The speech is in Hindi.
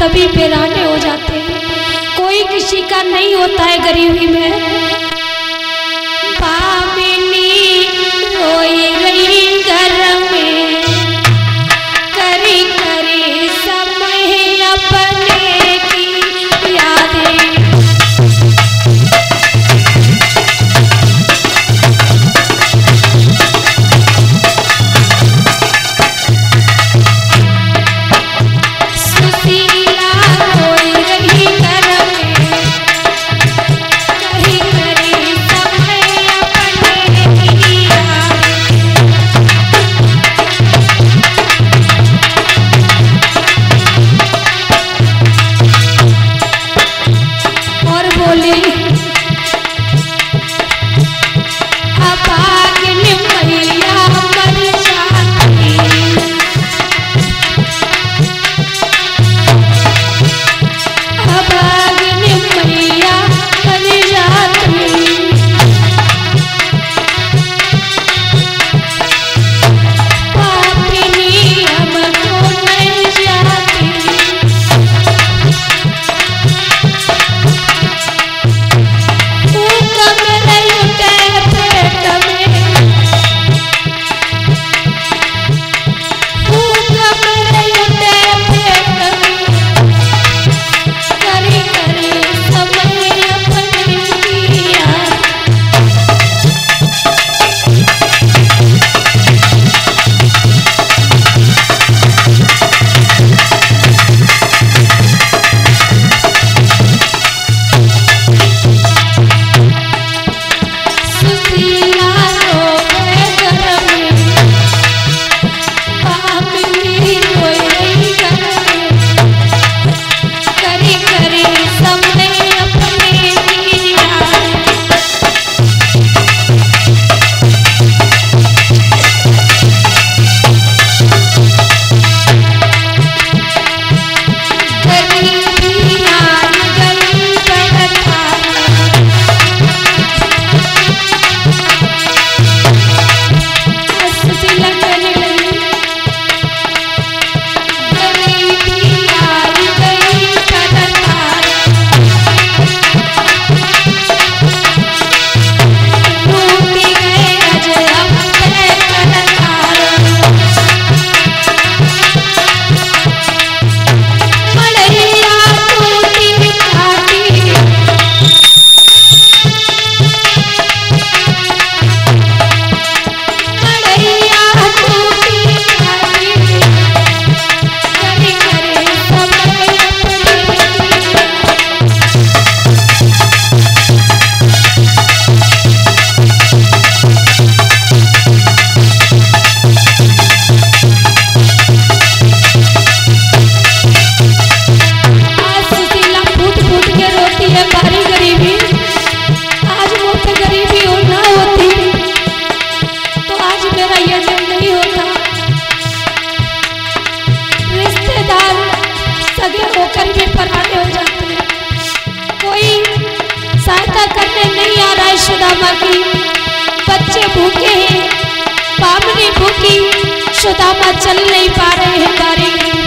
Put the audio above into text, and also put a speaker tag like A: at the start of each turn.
A: सभी बेराने हो जाते हैं। कोई किसी का नहीं होता है गरीबी में। पामिनी रोई मामा की बच्चे भूखे हैं पामनी भूखी सुदामा चल नहीं पा रहे हैं बारी।